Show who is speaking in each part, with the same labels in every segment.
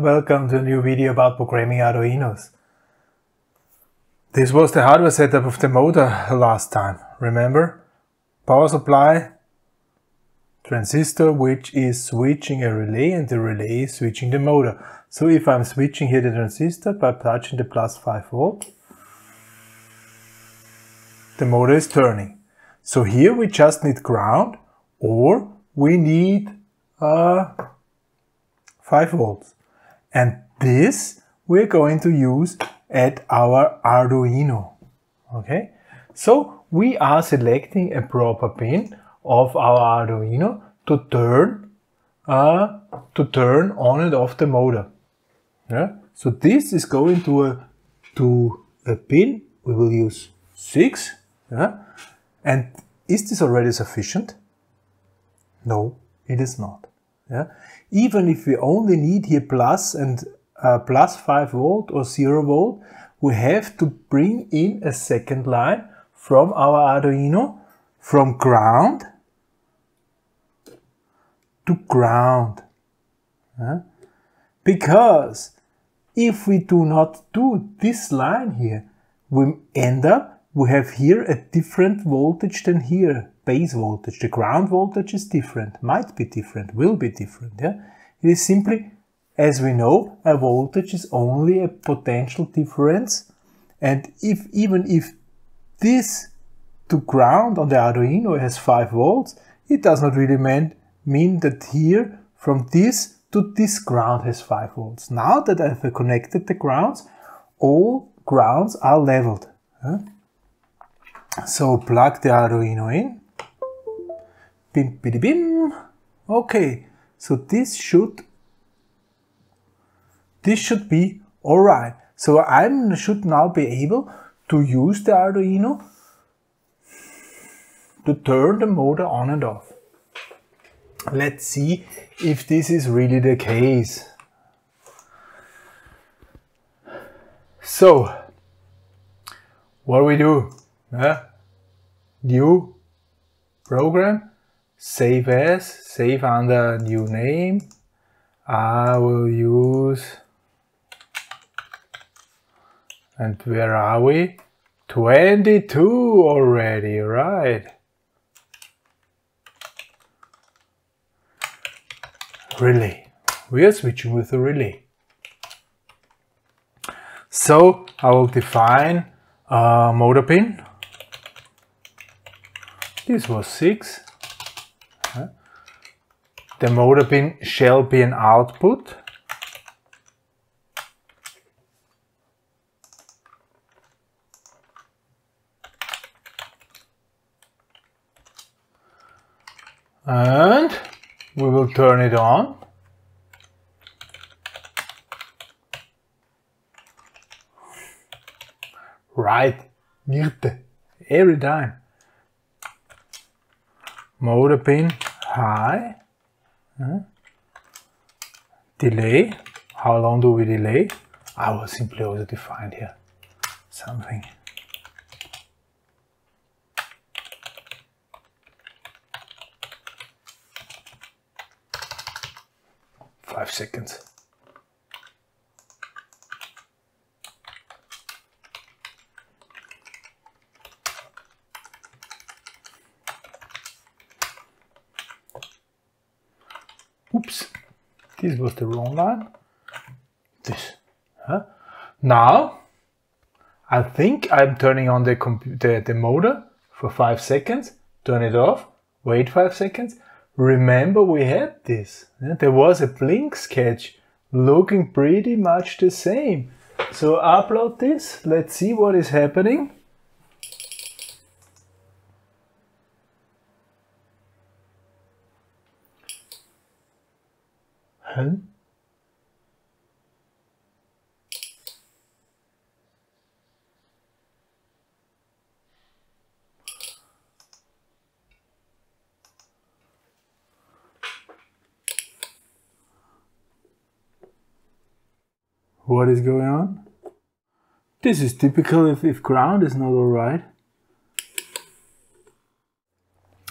Speaker 1: welcome to a new video about programming Arduinos. This was the hardware setup of the motor last time, remember? Power supply, transistor which is switching a relay and the relay is switching the motor. So if I'm switching here the transistor by touching the plus 5 volt, the motor is turning. So here we just need ground or we need uh, 5 volts. And this we're going to use at our Arduino. Okay, so we are selecting a proper pin of our Arduino to turn uh, to turn on and off the motor. Yeah, so this is going to a to a pin. We will use six. Yeah, and is this already sufficient? No, it is not. Yeah, even if we only need here plus and uh, plus 5 volt or 0 volt, we have to bring in a second line from our Arduino from ground to ground. Yeah? Because if we do not do this line here, we end up, we have here a different voltage than here, base voltage. The ground voltage is different, might be different, will be different. Yeah? It is simply, as we know, a voltage is only a potential difference. And if even if this to ground on the Arduino has 5 volts, it does not really mean, mean that here from this to this ground has 5 volts. Now that I've connected the grounds, all grounds are leveled. Huh? So plug the Arduino in. Bim, bidi, bim. Okay, so this should this should be alright. So I should now be able to use the Arduino to turn the motor on and off. Let's see if this is really the case. So, what do we do? New program save as, save under new name. I will use, and where are we? 22 already, right? Relay. We are switching with the relay. So I will define a motor pin. This was 6 the motor pin shall be an output. And we will turn it on. Right, every time. Motor pin high. Delay. How long do we delay? I will simply also define here something. Five seconds. This was the wrong line. This. Huh? Now, I think I'm turning on the, the, the motor for 5 seconds, turn it off, wait 5 seconds. Remember we had this. There was a blink sketch looking pretty much the same. So upload this, let's see what is happening. Huh? What is going on? This is typical if, if ground is not alright.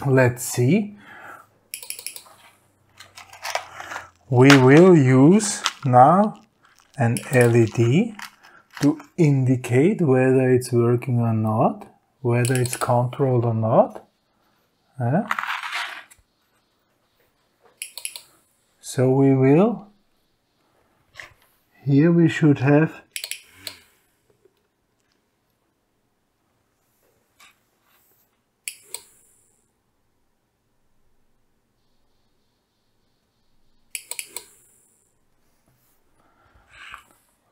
Speaker 1: Let's see we will use now an LED to indicate whether it's working or not, whether it's controlled or not. Uh, so we will, here we should have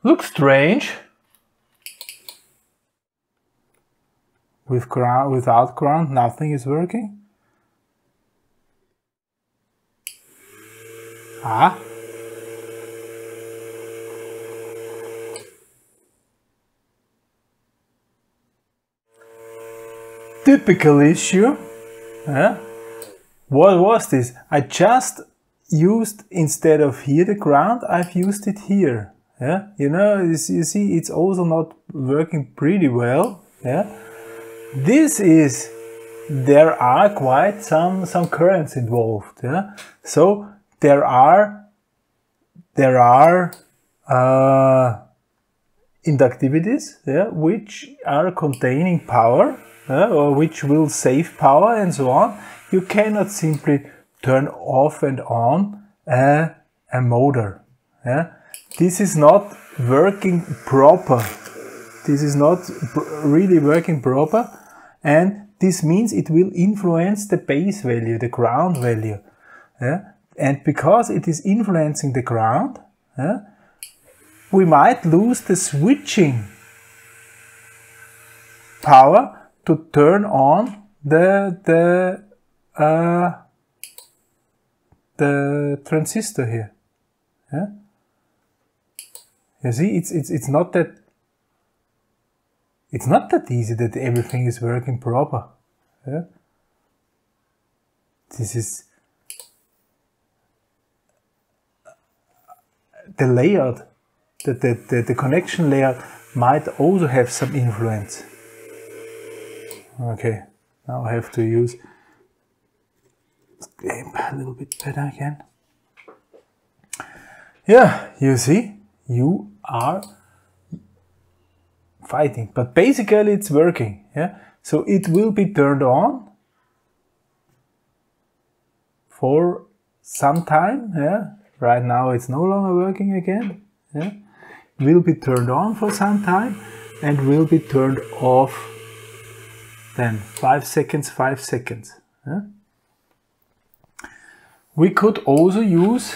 Speaker 1: Looks strange. With ground, without ground, nothing is working. Ah. Typical issue. Yeah. What was this? I just used, instead of here the ground, I've used it here. Yeah, you know, you see, it's also not working pretty well. Yeah, this is there are quite some some currents involved. Yeah, so there are there are uh, inductivities yeah, which are containing power yeah, or which will save power and so on. You cannot simply turn off and on a, a motor. Yeah this is not working proper. This is not really working proper and this means it will influence the base value, the ground value. Yeah? And because it is influencing the ground, yeah, we might lose the switching power to turn on the the uh, the transistor here. Yeah? You see, it's it's it's not that it's not that easy that everything is working proper. Yeah? This is the layout, the, the, the, the connection layout might also have some influence. Okay, now I have to use a little bit better again. Yeah, you see, you are fighting. But basically it's working. Yeah. So it will be turned on for some time. Yeah. Right now it's no longer working again. Yeah. Will be turned on for some time and will be turned off then five seconds, five seconds. Yeah. We could also use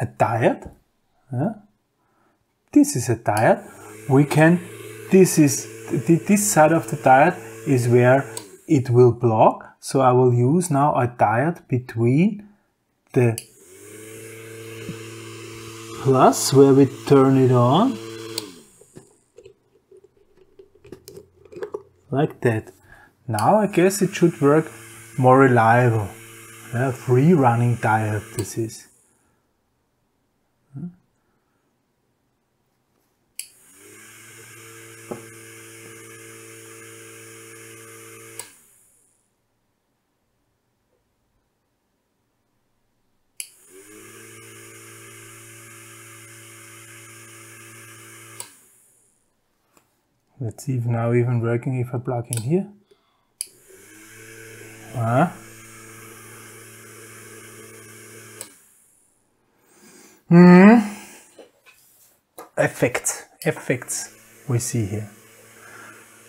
Speaker 1: a diode. Yeah? This is a diode. We can, this is, this side of the diode is where it will block. So I will use now a diode between the plus where we turn it on like that. Now I guess it should work more reliable. Yeah, free running diode this is. Let's see if now even working if I plug in here. Ah. Hmm. Effects, effects we see here.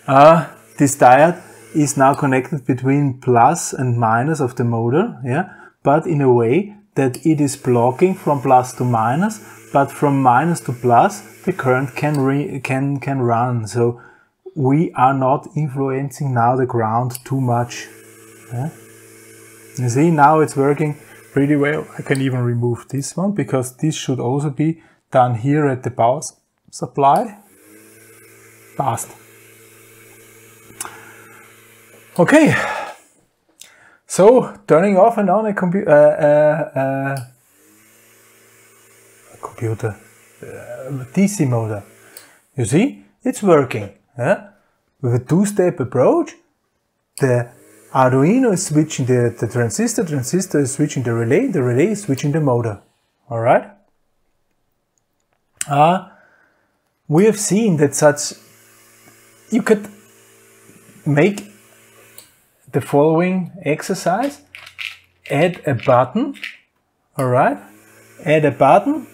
Speaker 1: Uh, this diode is now connected between plus and minus of the motor, yeah, but in a way that it is blocking from plus to minus, but from minus to plus, the current can, can, can run. So we are not influencing now the ground too much. Yeah? You see, now it's working pretty well. I can even remove this one because this should also be done here at the power supply. Fast. Okay. So turning off and on a, compu uh, uh, uh, a computer, uh, DC motor. You see, it's working. With a two-step approach, the Arduino is switching the, the transistor, transistor is switching the relay, the relay is switching the motor. All right? Uh, we have seen that such, you could make the following exercise. Add a button, all right? Add a button,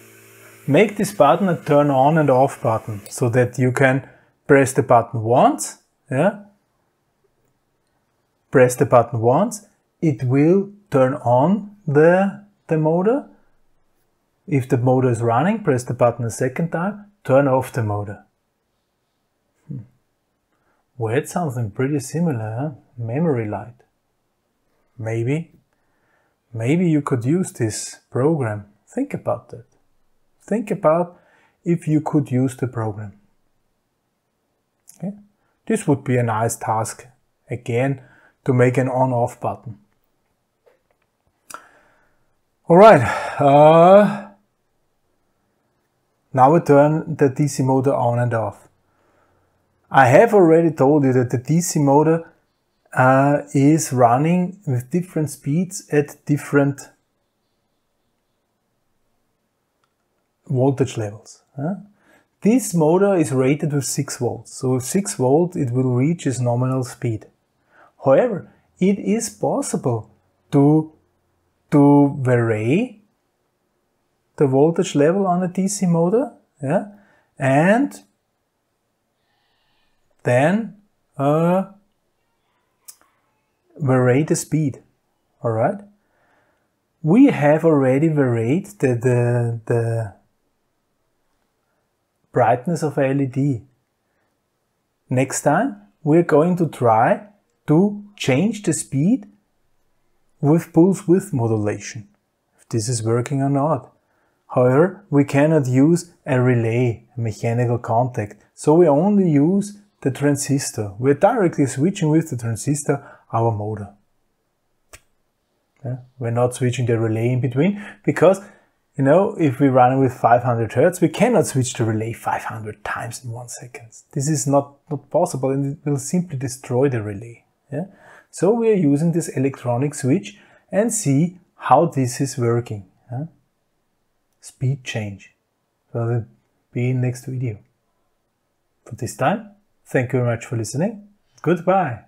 Speaker 1: make this button a turn on and off button so that you can press the button once, yeah? Press the button once, it will turn on the, the motor. If the motor is running, press the button a second time, turn off the motor. We had something pretty similar, memory light. Maybe, maybe you could use this program. Think about that. Think about if you could use the program. Okay? This would be a nice task, again, to make an on-off button. Alright, uh, now we turn the DC motor on and off. I have already told you that the DC motor uh, is running with different speeds at different voltage levels. Huh? This motor is rated with 6 volts, so with 6 volts it will reach its nominal speed. However, it is possible to, to vary the voltage level on a DC motor yeah, and then uh, vary the speed. Alright? We have already varied the, the, the brightness of LED. Next time we're going to try to change the speed with pulse width modulation, if this is working or not. However, we cannot use a relay, a mechanical contact, so we only use the transistor. We're directly switching with the transistor our motor. Yeah? We're not switching the relay in between because, you know, if we run with 500 Hertz, we cannot switch the relay 500 times in one second. This is not, not possible and it will simply destroy the relay. Yeah? So we are using this electronic switch and see how this is working. Yeah? Speed change. So will be in next video. For this time, thank you very much for listening. Goodbye.